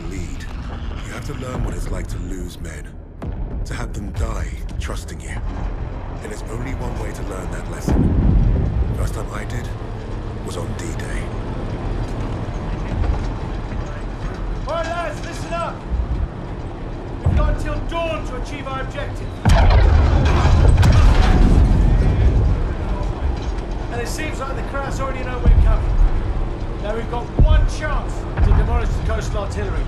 to lead, you have to learn what it's like to lose men. To have them die trusting you. And it's only one way to learn that lesson. First time I did was on D-Day. All right, lads, listen up. We've got until dawn to achieve our objective. And it seems like the Krauts already know we're coming. Now we've got one chance to demolish the coastal artillery.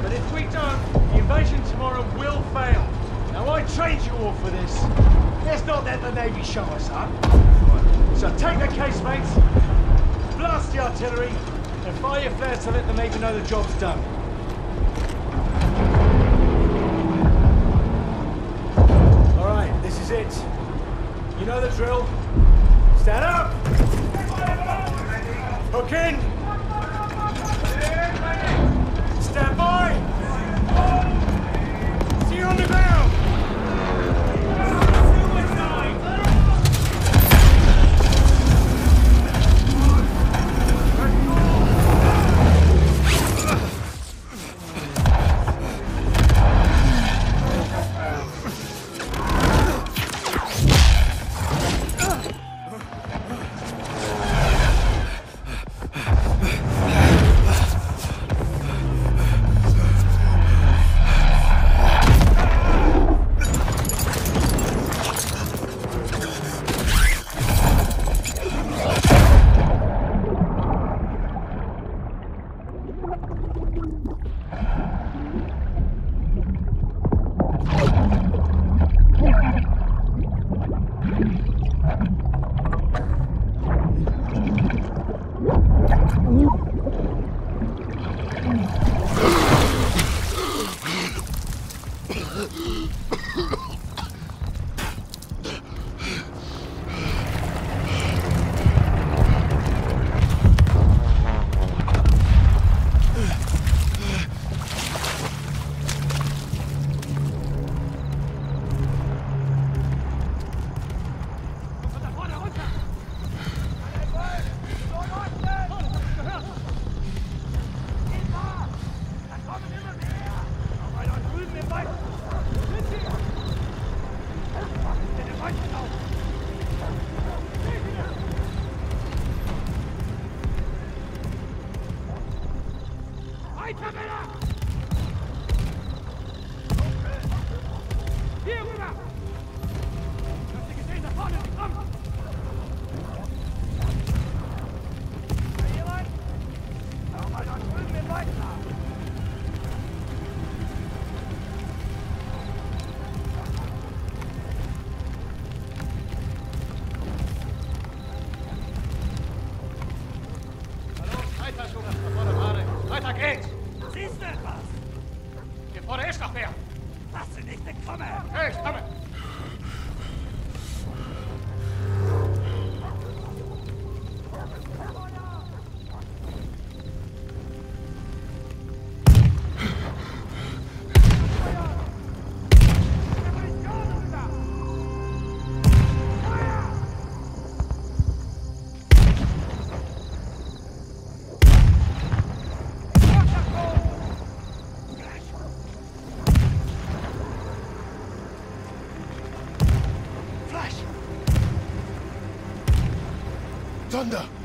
But if we don't, the invasion tomorrow will fail. Now I trained you all for this. Let's not let the Navy show us up. So take the casemates, blast the artillery, and fire your flares to let the Navy know the job's done. All right, this is it. You know the drill. Stand up! Hook in! Stand by! See you on the ground! Vatanda.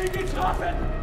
ihn getroffen!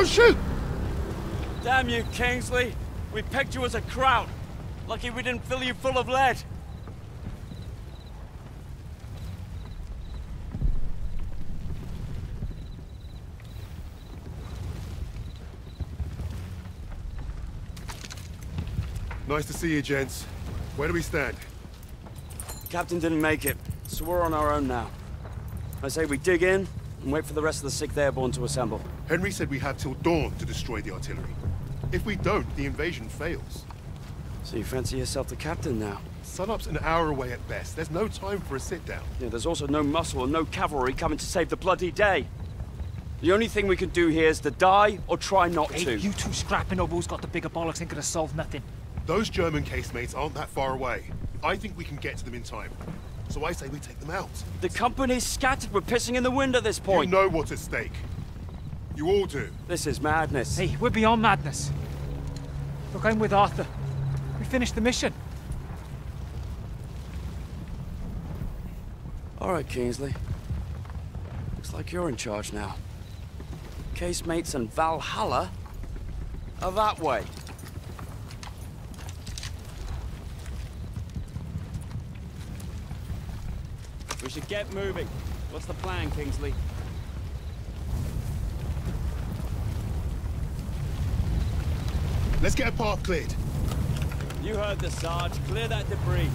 Oh, shit! Damn you, Kingsley. We picked you as a Kraut. Lucky we didn't fill you full of lead. Nice to see you, gents. Where do we stand? The captain didn't make it, so we're on our own now. I say we dig in and wait for the rest of the Sixth Airborne to assemble. Henry said we have till dawn to destroy the artillery. If we don't, the invasion fails. So you fancy yourself the captain now? Sunup's an hour away at best. There's no time for a sit-down. Yeah, there's also no muscle and no cavalry coming to save the bloody day. The only thing we can do here is to die or try not Hey, to. you two scrapping over who's got the bigger bollocks ain't gonna solve nothing. Those German casemates aren't that far away. I think we can get to them in time. So I say we take them out. The company's scattered. We're pissing in the wind at this point. You point. know what's at stake. You all do. This is madness. Hey, we're beyond madness. Look, I'm with Arthur. We finished the mission. All right, Kingsley. Looks like you're in charge now. Casemates and Valhalla are that way. We should get moving. What's the plan, Kingsley? Let's get a path cleared. You heard the Sarge. Clear that debris.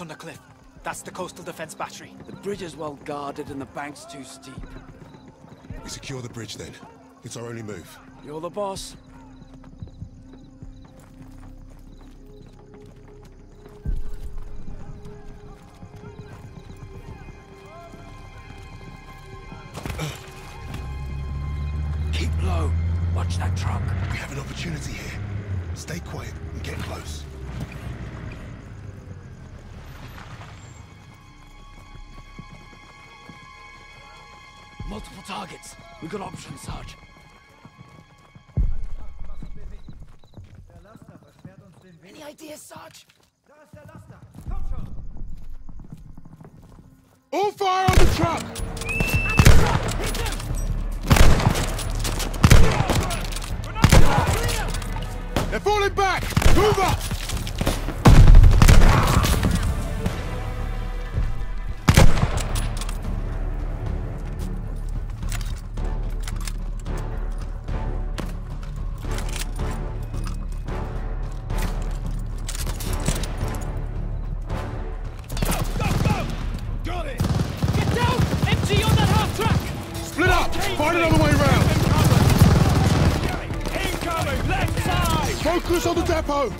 On the cliff. That's the coastal defense battery. The bridge is well guarded and the bank's too steep. We secure the bridge then. It's our only move. You're the boss. Uh. Keep low. Watch that truck. We have an opportunity here. Stay quiet and get close. Multiple targets. We got options, Sarge. Any ideas, Sarge? Focus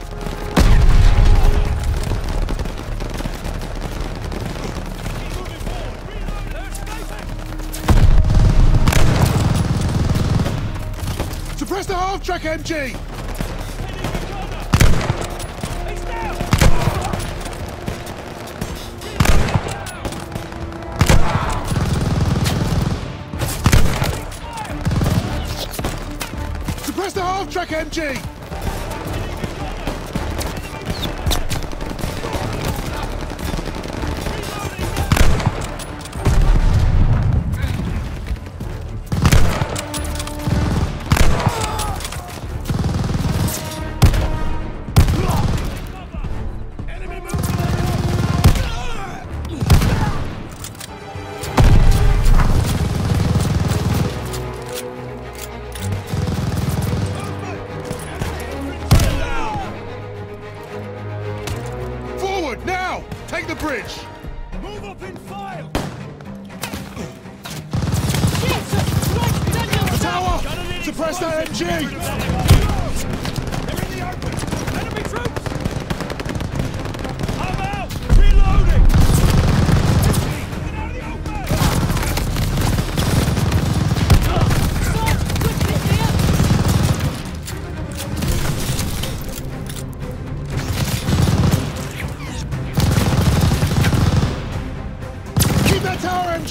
half-track MG! Suppress the half-track MG!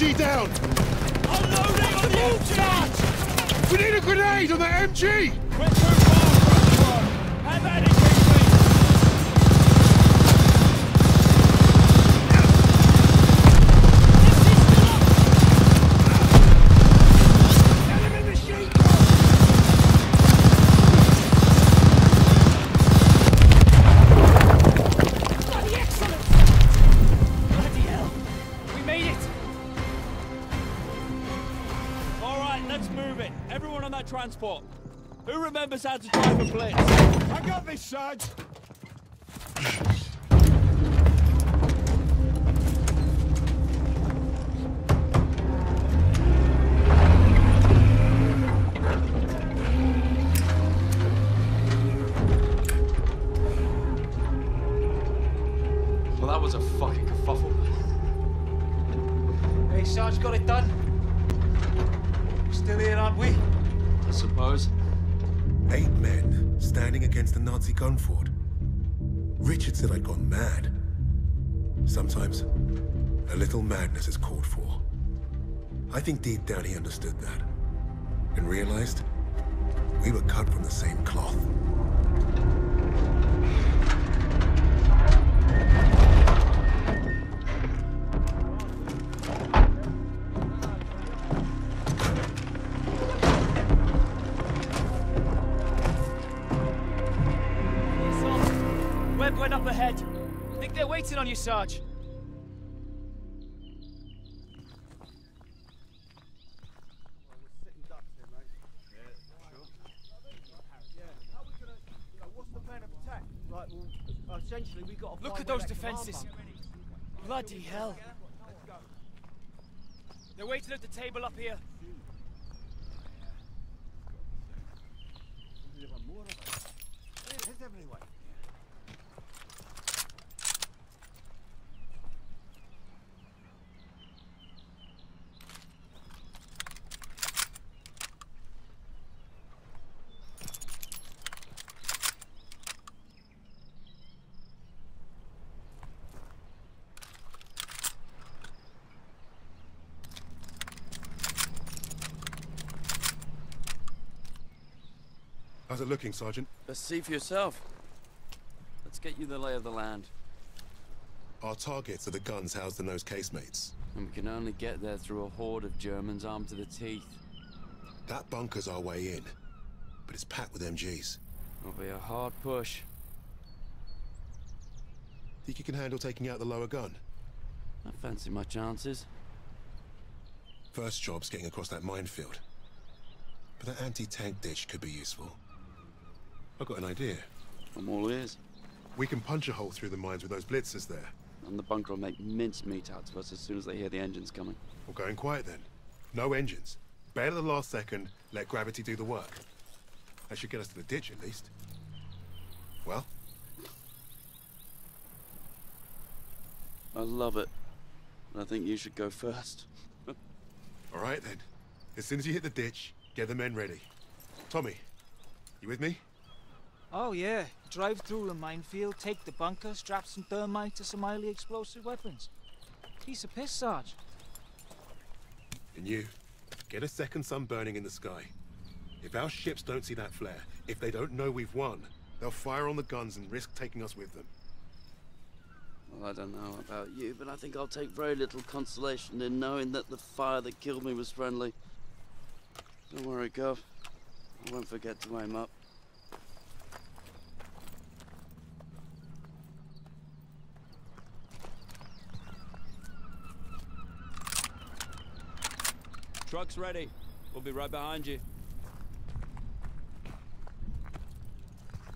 Down! Unloading on the MG! We need a grenade on that MG! We're too far from the! Have at it, Who remembers how to drive a blitz? I got this, Sarge. Standing against the Nazi gun fort. Richard said I'd gone mad. Sometimes, a little madness is called for. I think deep down he understood that. And realized we were cut from the same cloth. On you, Sarge. Essentially, we got Look at those defenses. Bloody hell. They're waiting at the table up here. How's it looking, Sergeant? Best see for yourself. Let's get you the lay of the land. Our targets are the guns housed in those casemates. And we can only get there through a horde of Germans armed to the teeth. That bunker's our way in, but it's packed with MGs. It'll be a hard push. Think you can handle taking out the lower gun? I fancy my chances. First job's getting across that minefield. But that anti-tank ditch could be useful. I've got an idea. I'm all ears. We can punch a hole through the mines with those blitzers there. And the bunker will make mincemeat out of us as soon as they hear the engines coming. We're going quiet then. No engines. Bail at the last second, let gravity do the work. That should get us to the ditch at least. Well, I love it. I think you should go first. all right then. As soon as you hit the ditch, get the men ready. Tommy, you with me? Oh, yeah. Drive through the minefield, take the bunker, strap some thermite to some highly explosive weapons. Piece of piss, Sarge. And you, get a second sun burning in the sky. If our ships don't see that flare, if they don't know we've won, they'll fire on the guns and risk taking us with them. Well, I don't know about you, but I think I'll take very little consolation in knowing that the fire that killed me was friendly. Don't worry, Gov. I won't forget to aim up. Truck's ready. We'll be right behind you.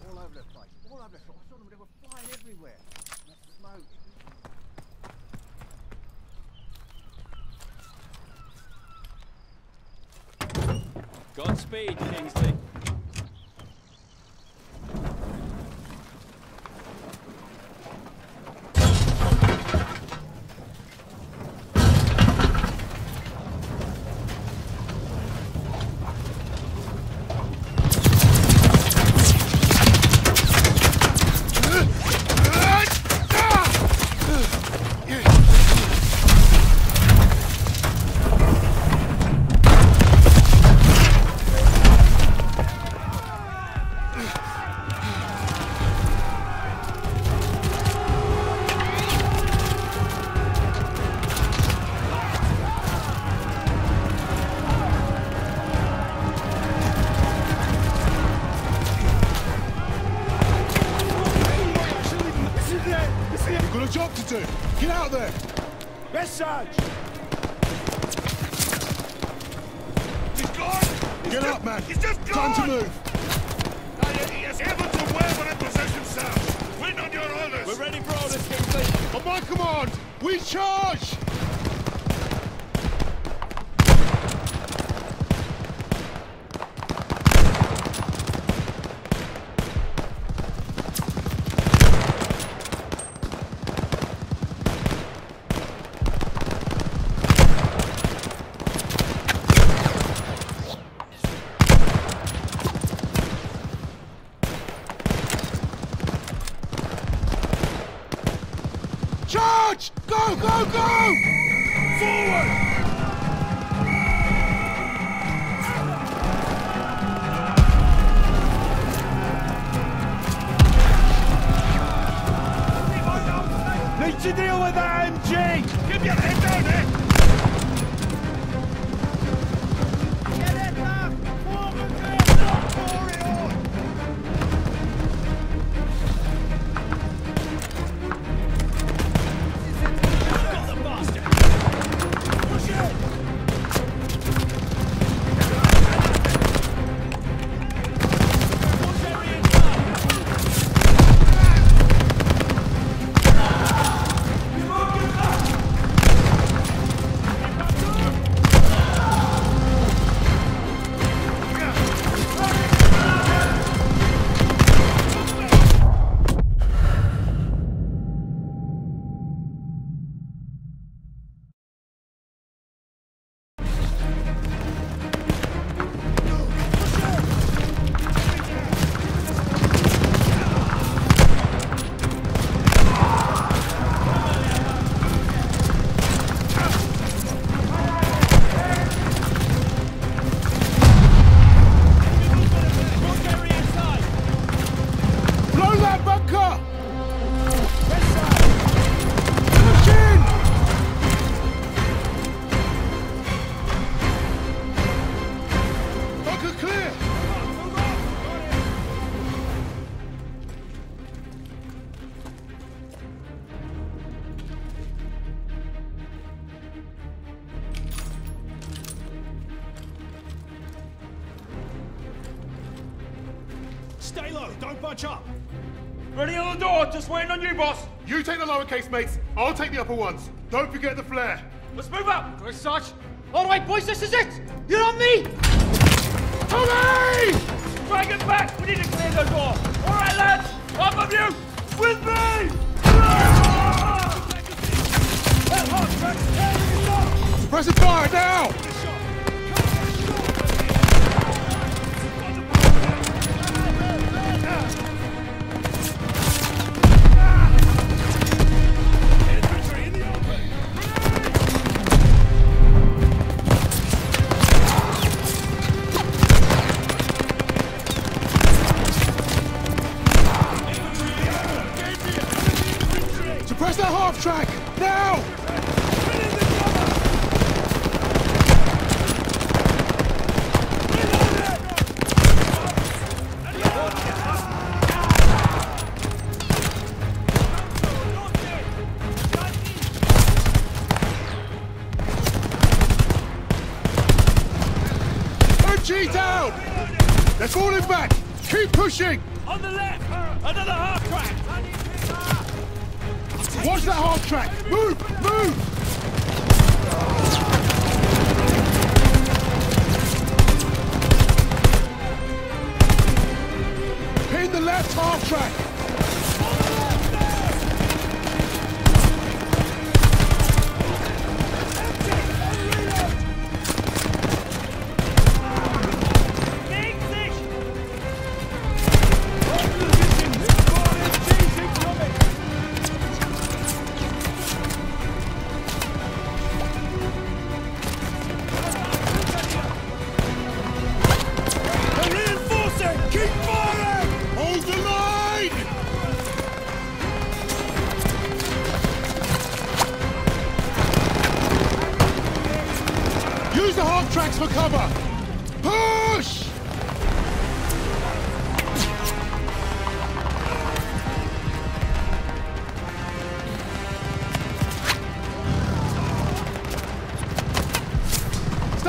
All over the place. All over the place. I saw them. They were flying everywhere. And that smoke. Godspeed, Kingsley. Ones. Don't forget the flare. Let's move up. Go, Sarge. All right, boys, this is it. You're on me. Tommy! Drag it back, we need to clear the door. All right, lads, Up of you! With me! Ah! Press it fire now! Suppress that half track! Now! MG down! They're falling back! Keep pushing! On the left! Another half! Watch that half track! Move! Move! Pin the left half track!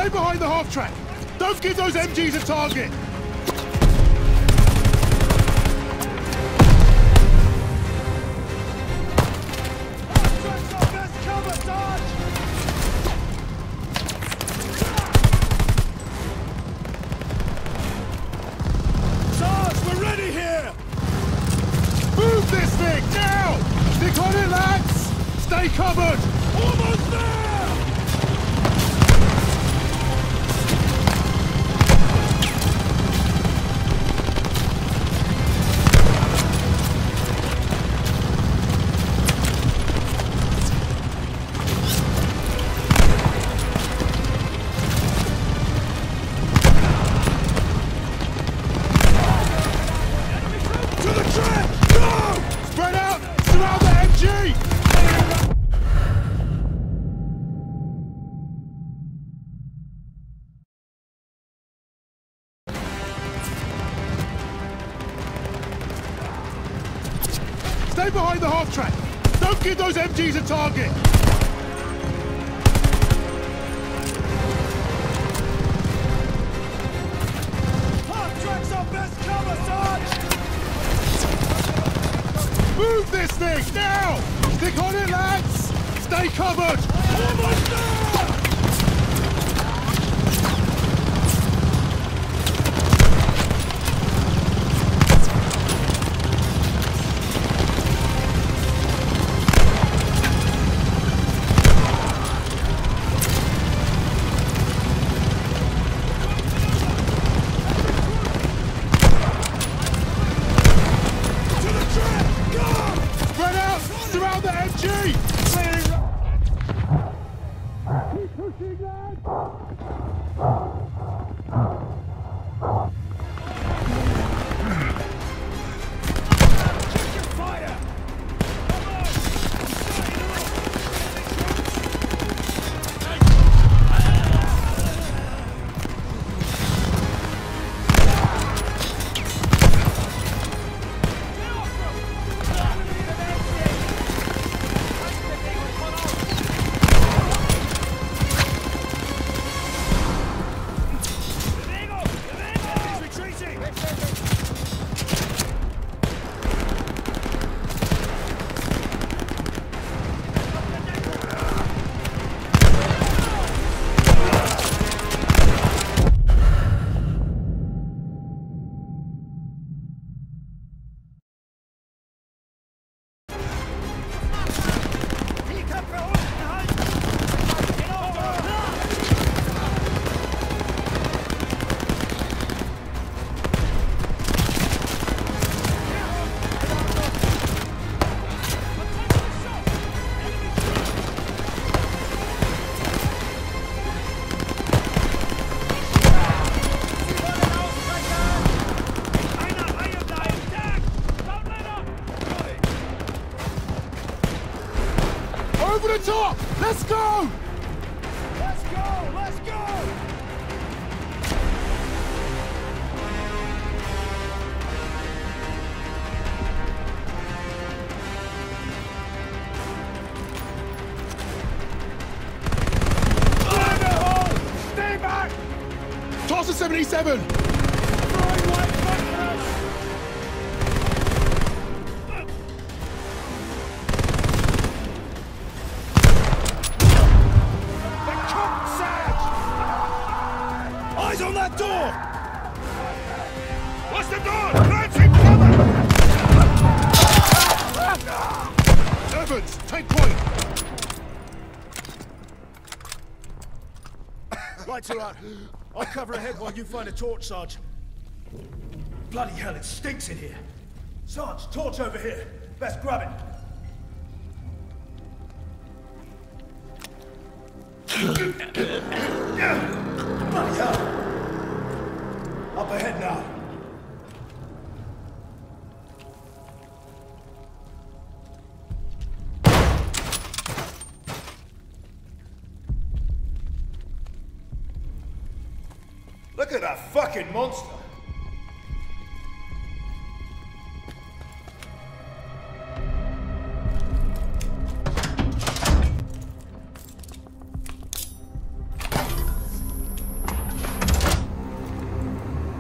Stay behind the half track! Don't give those MGs a target! MGs a target! Track's our best cover, Sarge! Move this thing, now! Stick on it, lads! Stay covered! Almost there! Find a torch, Sarge. Bloody hell, it stinks in here. Sarge, torch over here. Best grab it. Fucking monster.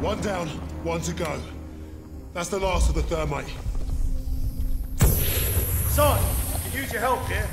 One down, one to go. That's the last of the thermite. Son, I can use your help here.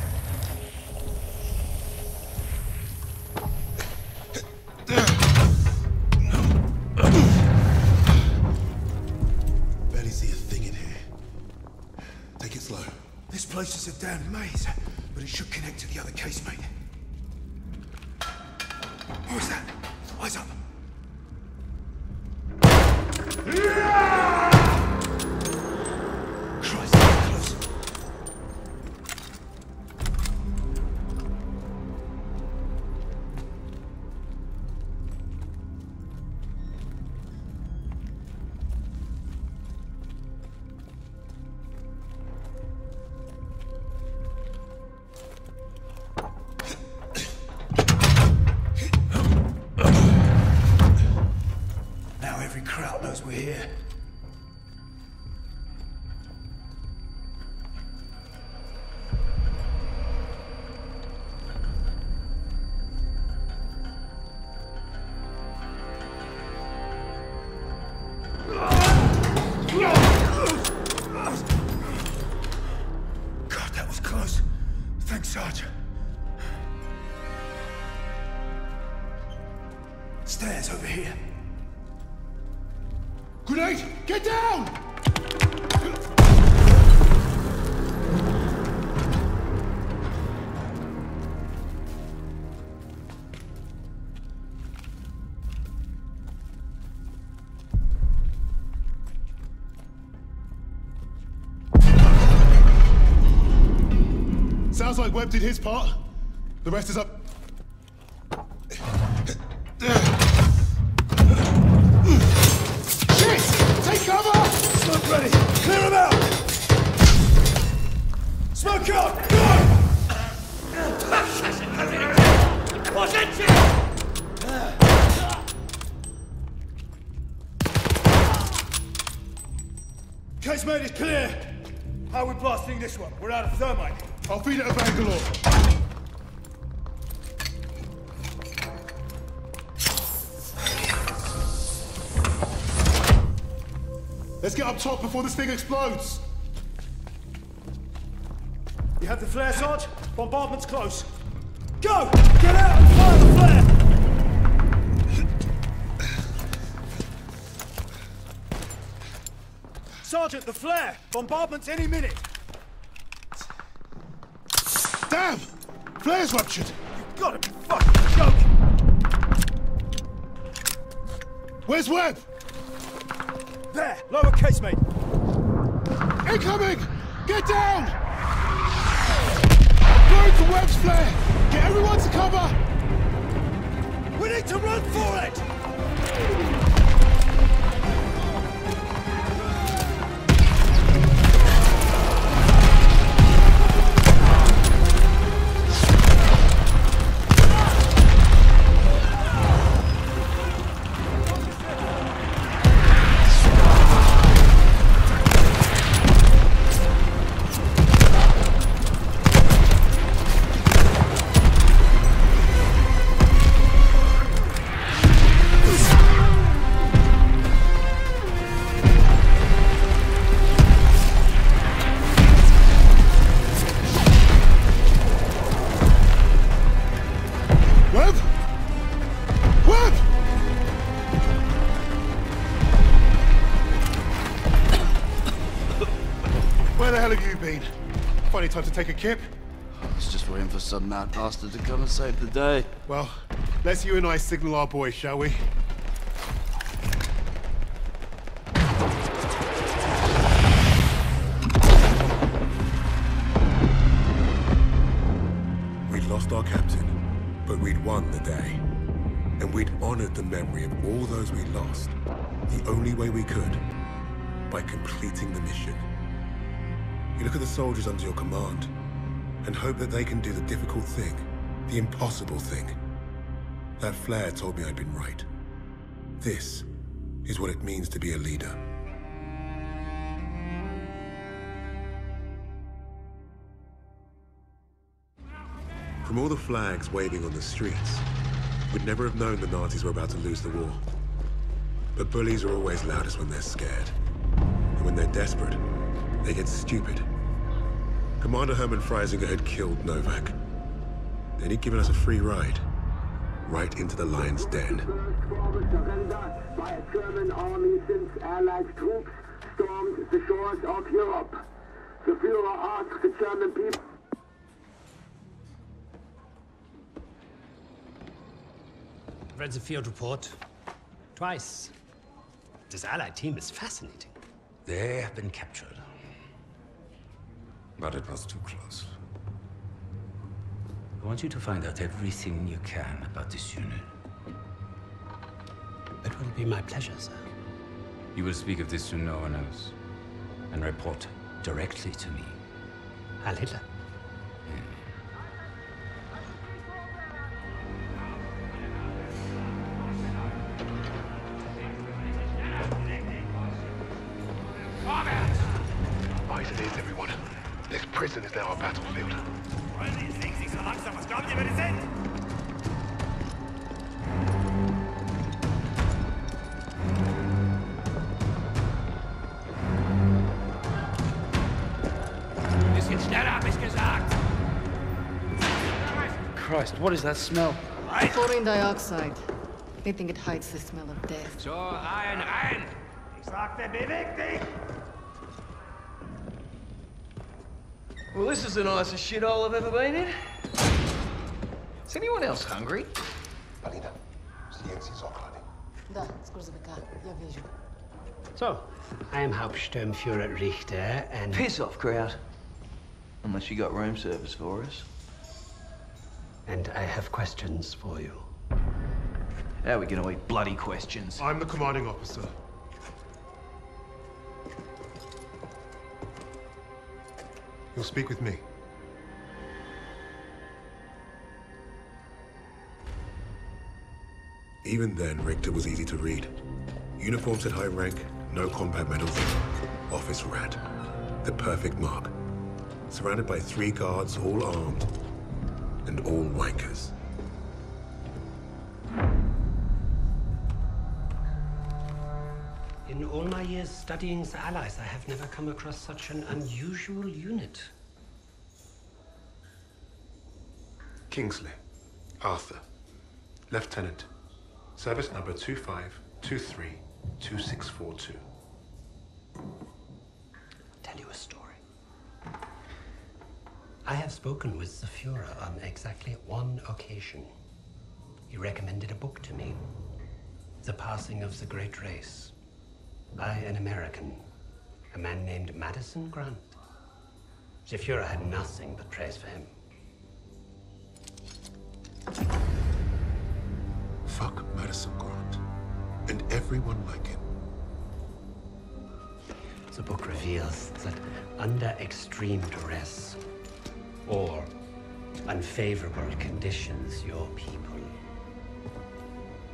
Sounds like Webb did his part. The rest is up. Shit! Take cover! Smoke ready! Clear him out! Smoke out! Go! Casemate is clear! How are we blasting this one? We're out of Bangalore. Let's get up top before this thing explodes. You have the flare, Sarge? Bombardment's close. Go! Get out and fire the flare! Sergeant, the flare! Bombardment's any minute! Damn! Flare's ruptured. You've gotta be fucking joking! Where's Webb? There! Lower casemate! Incoming! Get down! Going to Webb's flare! Get everyone to cover! We need to run for it! Time to take a kip. I was just waiting for some mad bastard to come and save the day. Well, let's you and I signal our boys, shall we? We'd lost our captain, but we'd won the day. And we'd honored the memory of all those we lost, the only way we could, by completing the mission. You look at the soldiers under your command, and hope that they can do the difficult thing, the impossible thing. That flare told me I'd been right. This is what it means to be a leader. From all the flags waving on the streets, we'd never have known the Nazis were about to lose the war. But bullies are always loudest when they're scared. And when they're desperate, they get stupid. Commander Hermann Freisinger had killed Novak. Then he'd given us a free ride. Right into the lion's den. by a German army since Allied troops stormed the shores of Europe. The Führer asked the German people... read the field report. Twice. This Allied team is fascinating. They have been captured. But it was too close. I want you to find out everything you can about this unit. It will be my pleasure, sir. You will speak of this to no one else. And report directly to me. Heil Hitler. What is that smell? Chlorine dioxide. They think it hides the smell of death. So, ein, iron! Ich sagte, beweg! Well, this is the nicest shithole I've ever been in. Is anyone else hungry? Polina, съел си соклады. Да, с грузовика. Я вижу. So, I am Hauptsturmführer Richter and... Piss off, Kraut. Unless you got room service for us. And I have questions for you. How are we gonna eat bloody questions? I'm the commanding officer. You'll speak with me. Even then, Richter was easy to read. Uniform said high rank, no combat medals. Office rat. The perfect mark. Surrounded by three guards, all armed. And all wankers. In all my years studying the Allies, I have never come across such an unusual unit. Kingsley. Arthur. Lieutenant. Service number 25232642. Tell you a story. I have spoken with the Fuhrer on exactly one occasion. He recommended a book to me The Passing of the Great Race by an American, a man named Madison Grant. The Fuhrer had nothing but praise for him. Fuck Madison Grant. And everyone like him. The book reveals that under extreme duress or unfavorable conditions, your people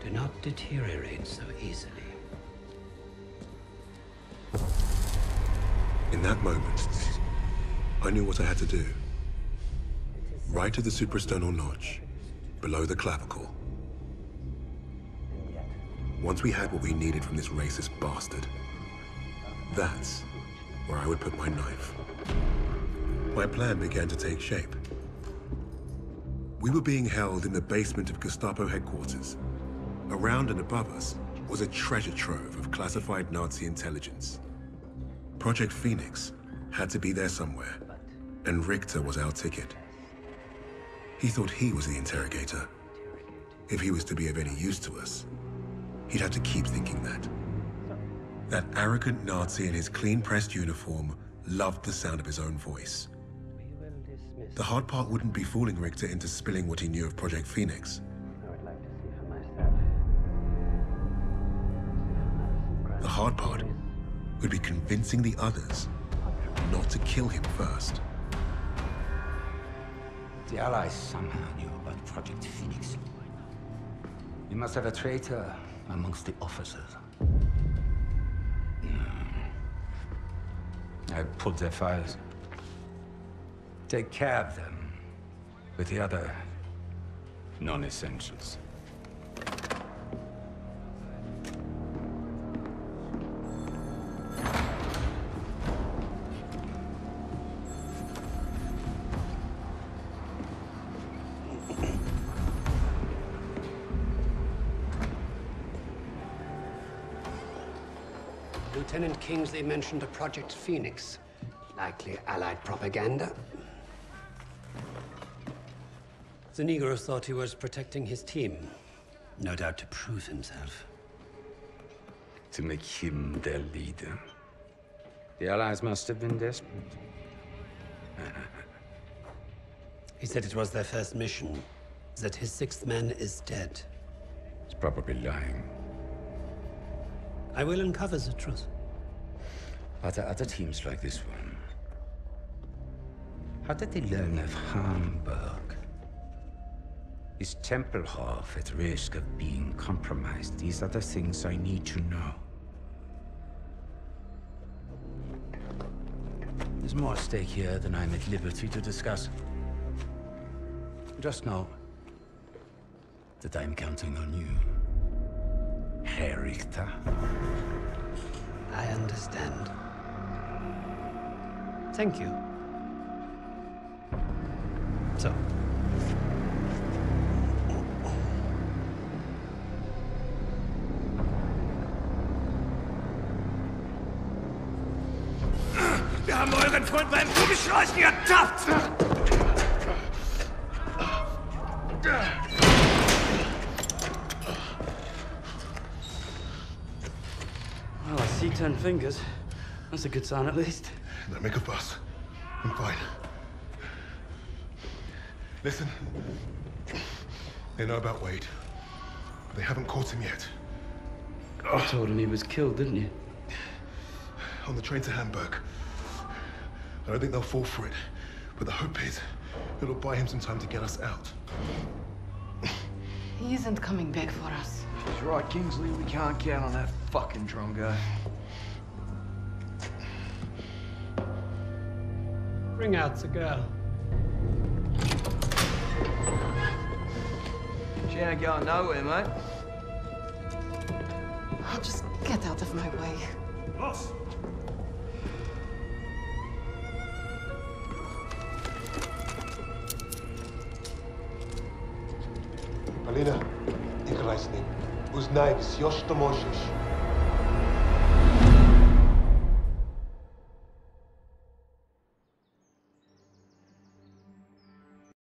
do not deteriorate so easily. In that moment, I knew what I had to do. Right at the suprasternal notch, below the clavicle. Once we had what we needed from this racist bastard, that's where I would put my knife. My plan began to take shape. We were being held in the basement of Gestapo headquarters. Around and above us was a treasure trove of classified Nazi intelligence. Project Phoenix had to be there somewhere, and Richter was our ticket. He thought he was the interrogator. If he was to be of any use to us, he'd have to keep thinking that. That arrogant Nazi in his clean-pressed uniform loved the sound of his own voice. The hard part wouldn't be fooling Richter into spilling what he knew of Project Phoenix. The hard part would be convincing the others not to kill him first. The Allies somehow knew about Project Phoenix. You must have a traitor amongst the officers. No. I pulled their files. Take care of them with the other non-essentials. Lieutenant Kingsley mentioned a Project Phoenix. Likely Allied propaganda. The Negro thought he was protecting his team. No doubt to prove himself. To make him their leader. The Allies must have been desperate. He said it was their first mission. That his sixth man is dead. He's probably lying. I will uncover the truth. Are there other teams like this one? How did they learn of Hamburg? Is Tempelhof at risk of being compromised? These are the things I need to know. There's more at stake here than I'm at liberty to discuss. Just know that I'm counting on you, Herr Richter. I understand. Thank you. So. Euren Freund beim Gummischleusen ertappt! Well, I see ten fingers. That's a good sign, at least. Don't make a fuss. I'm fine. Listen. They know about Wade. But they haven't caught him yet. You told him he was killed, didn't you? On the train to Hamburg. I don't think they'll fall for it. But the hope is it'll buy him some time to get us out. He isn't coming back for us. She's right, Kingsley. We can't count on that fucking drongo. Bring out the girl. She ain't going nowhere, mate. Oh, just get out of my way. Boss! Siostomostes.